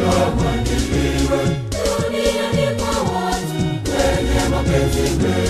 Mungu ndiwe, dunia ni kwa watu wenye mapenzi mema.